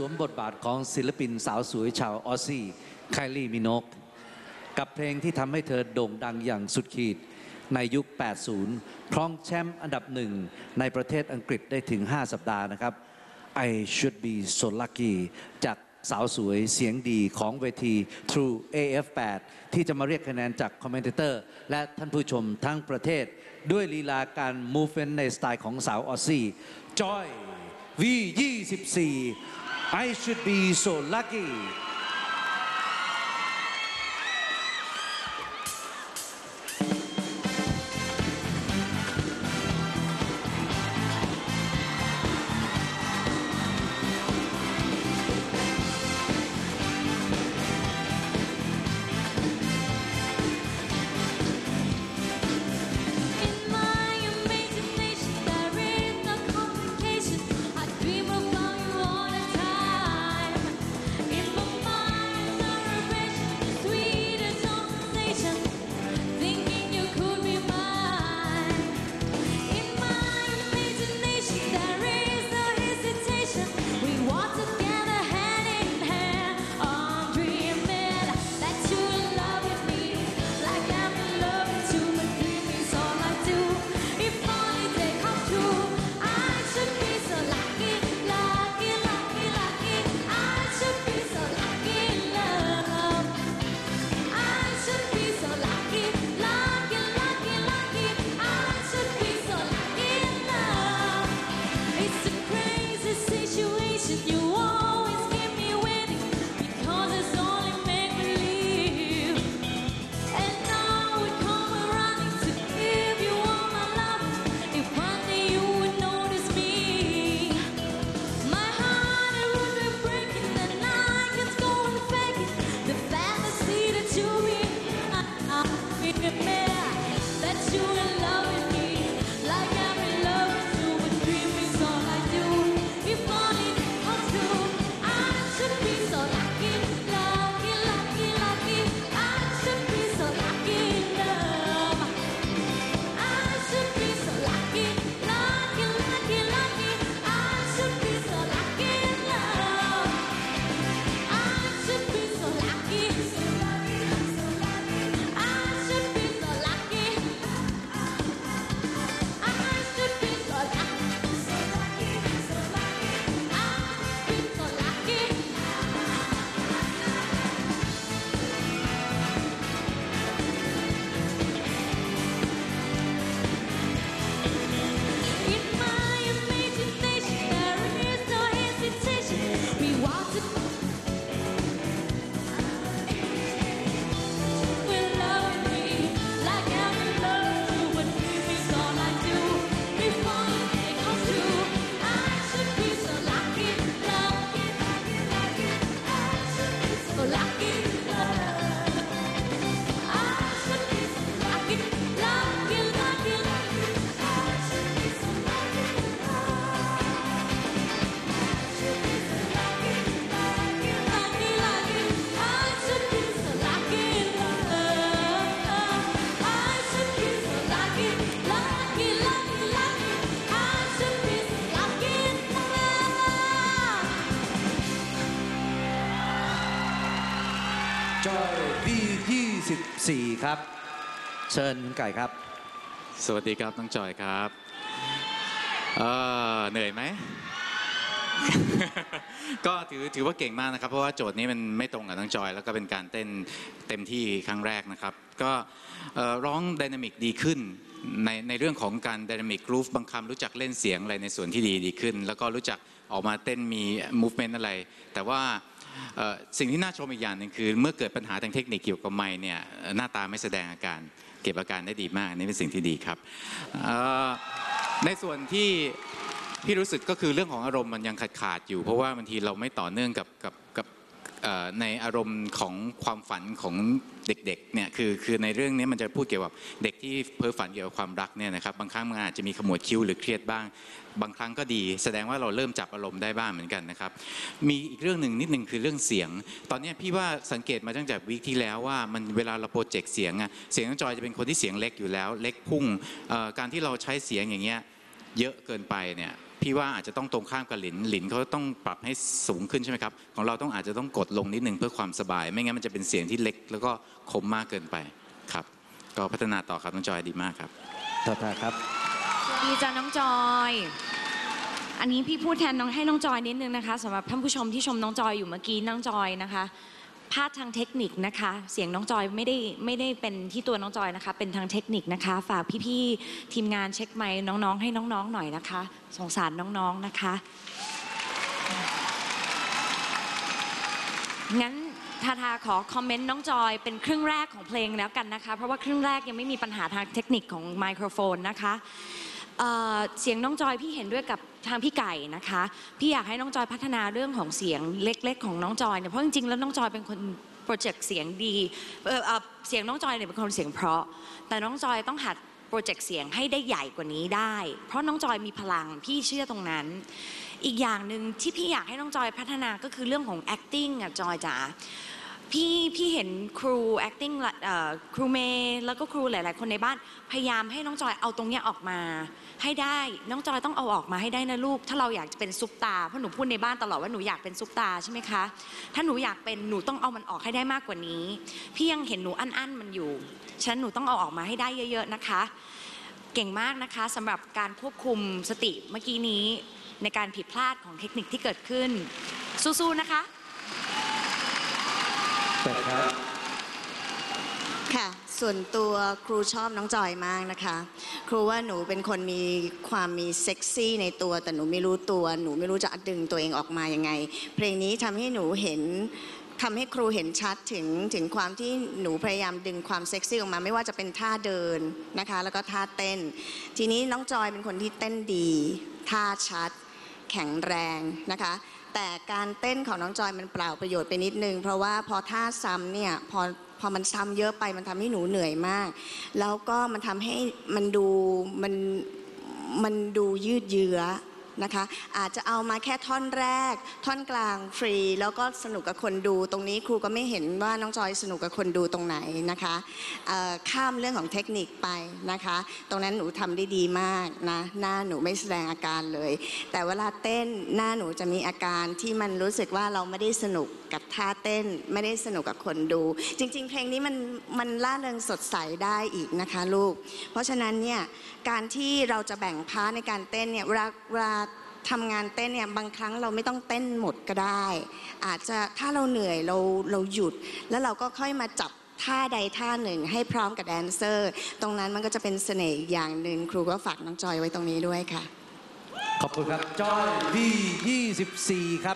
สวมบทบาทของศิลปินสาวสวยชาว Aussie ไคลี่มิโนก กับเพลงที่ทำให้เธอโด่งดังอย่างสุดขีดในยุค 80 ครองแชมป์อันดับหนึ่งในประเทศอังกฤษได้ถึง 5 สัปดาห์นะครับ I should be so lucky จากสาวสวยเสียงดีของเวที True AF8 ที่จะมาเรียกคะแนนจาก commentator และท่านผู้ชมทั้งประเทศ ด้วยลีลาการ movement ในสไตล์ของสาว Aussie Joy V24 I should be so lucky Joy V24 ครับ เชิญคุณไก่ครับ สวัสดีครับน้องจอยครับเออเหนื่อยไหม ก็ถือถือว่าเก่งมากนะครับ เพราะว่าโจทย์นี้มันไม่ตรงกับน้องจอย แล้วก็เป็นการเต้นเต็มที่ครั้งแรกนะครับ ก็ร้องไดนามิกดีขึ้นในในเรื่องของการไดนามิกกรูฟบางคำรู้จักเล่นเสียงอะไรในส่วนที่ดีดีขึ้น แล้วก็รู้จักออกมาเต้นมี movement อะไร แต่ว่า สิ่งที่น่าชมอีกอย่างหนึ่งคือ เมื่อเกิดปัญหาทางเทคนิคเกี่ยวกับไม้เนี่ยหน้าตาไม่แสดงอาการ เก็บอาการได้ดีมากนี่เป็นสิ่งที่ดีครับในส่วนที่พี่รู้สึกก็คือเรื่องของอารมณ์มันยังขาดขาดอยู่ เพราะว่าบางทีเราไม่ต่อเนื่องกับกับกับในอารมณ์ของความฝันของ เด็กๆเนี่ยคือคือในเรื่องนี้มันจะพูดเกี่ยวกับเด็กที่เพ้อฝันเกี่ยวกับความรักเนี่ยนะครับบางครั้งมันอาจจะมีขมวดคิ้วหรือเครียดบ้าง บางครั้งก็ดี แสดงว่าเราเริ่มจับอารมณ์ได้บ้างเหมือนกันนะครับมีอีกเรื่องหนึ่งนิดหนึ่งคือเรื่องเสียง ตอนนี้พี่ว่าสังเกตมาตั้งแต่วีคที่แล้วว่ามันเวลาเราโปรเจกต์เสียงอะเสียงน้องจอยจะเป็นคนที่เสียงเล็กอยู่แล้ว เล็กพุ่งการที่เราใช้เสียงอย่างเงี้ยเยอะเกินไปเนี่ย พี่ว่าอาจจะต้องตรงข้ามกับหลินหลินเขาต้องปรับให้สูงขึ้นใช่ไหมครับของเราต้องอาจจะต้องกดลงนิดนึงเพื่อความสบาย ไม่งั้นมันจะเป็นเสียงที่เล็ก แล้วก็คมมากเกินไปครับ ก็พัฒนาต่อครับน้องจอยดีมากครับต่อไปครับดีจ้าน้องจอย อันนี้พี่พูดแทนน้องให้น้องจอยนิดนึงนะคะสำหรับท่านผู้ชมที่ชมน้องจอยอยู่เมื่อกี้น้องจอยนะคะ พลาดทางเทคนิคนะคะ เสียงน้องจอยไม่ได้ไม่ได้เป็นที่ตัวน้องจอยนะคะ เป็นทางเทคนิคนะคะ ฝากพี่ๆทีมงานเช็คไมค์น้องๆ ให้น้องๆหน่อยนะคะ สงสารน้องๆนะคะ งั้นทาทาขอคอมเมนต์น้องจอยเป็นครึ่งแรกของเพลงแล้วกันนะคะ เพราะว่าครึ่งแรกยังไม่มีปัญหาทางเทคนิคของไมโครโฟนนะคะ เอ่อเสียงน้องจอยพี่เห็นด้วยกับทางพี่ไก่นะคะ พี่อยากให้น้องจอยพัฒนาเรื่องของเสียงเล็ก ๆ ของน้องจอยเนี่ยเพราะจริงๆแล้วน้องจอยเป็นคนโปรเจกต์เสียงดีเอ่อเอ่อเสียงน้องจอยเนี่ยเป็นคนเสียงเพราะ แต่น้องจอยต้องหัดโปรเจกต์เสียงให้ได้ใหญ่กว่านี้ได้ เพราะน้องจอยมีพลังพี่เชื่อตรงนั้น อีกอย่างหนึ่งที่พี่อยากให้น้องจอยพัฒนาก็คือเรื่องของ acting อะจอยจ๋า พี่พี่เห็นครู acting ละเอ่อครูเมย์แล้วก็ครูหลาย ๆ คนในบ้าน พยายามให้น้องจอยเอาตรงเนี้ยออกมา ให้ได้น้องจอยต้องเอาออกมาให้ได้นะลูก ถ้าเราอยากจะเป็นซุปตาร์เพราะหนูพูดในบ้านตลอดว่าหนูอยากเป็นซุปตาร์ใช่ไหมคะถ้าหนูอยากเป็นหนูต้องเอามันออกให้ได้มากกว่านี้ พี่ยังเห็นหนูอั้น ๆ มันอยู่ฉะนันหนูต้องเอาออกมาให้ได้เยอะ ๆ นะคะ เก่งมากนะคะสำหรับการควบคุมสติเมื่อกี้นี้ ในการผิดพลาดของเทคนิคที่เกิดขึ้นสู้ๆนะคะ เป็ดครับ ค่ะ ส่วนตัวครูชอบน้องจอยมากนะคะ ครูว่าหนูเป็นคนมีความมีเซ็กซี่ในตัว แต่หนูไม่รู้ตัว หนูไม่รู้จะดึงตัวเองออกมายังไง เพลงนี้ทำให้หนูเห็นทำให้ครูเห็นชัดถึงถึงความที่หนูพยายามดึงความเซ็กซี่ออกมาไม่ว่าจะเป็นท่าเดินนะคะ แล้วก็ท่าเต้น ทีนี้น้องจอยเป็นคนที่เต้นดี ท่าชัด แข็งแรงนะคะ แต่การเต้นของน้องจอยมันเปล่าประโยชน์ไปนิดนึง เพราะว่าพอท่าซ้ำเนี่ยพอพอมันซ้ำเยอะไปมันทำให้หนูเหนื่อยมาก แล้วก็มันทำให้มันดูมันมันดูยืดเยื้อ นะคะ อาจจะเอามาแค่ท่อนแรก ท่อนกลางฟรี แล้วก็สนุกกับคนดู ตรงนี้ครูก็ไม่เห็นว่าน้องจอยสนุกกับคนดูตรงไหนนะคะข้ามเรื่องของเทคนิคไปนะคะ ตรงนั้นหนูทำได้ดีมากนะหน้าหนูไม่แสดงอาการเลย แต่เวลาเต้นหน้าหนูจะมีอาการที่มันรู้สึกว่าเราไม่ได้สนุกกับท่าเต้น ไม่ได้สนุกกับคนดู จริง ๆ เพลงนี้มันมันล่าเริงสดใสได้อีกนะคะลูก เพราะฉะนั้นเนี่ยการที่เราจะแบ่งพาร์ทในการเต้นเนี่ยเวลาเวลา ทำงานเต้นเนี่ยบางครั้งเราไม่ต้องเต้นหมดก็ได้ อาจจะถ้าเราเหนื่อยเราเราหยุด แล้วเราก็ค่อยมาจับท่าใดท่าหนึ่งให้พร้อมกับแดนเซอร์ ตรงนั้นมันก็จะเป็นเสน่ห์อีกอย่างหนึ่งครูก็ฝากน้องจอยไว้ตรงนี้ด้วยค่ะ ขอบคุณครับ จอย V24 ครับ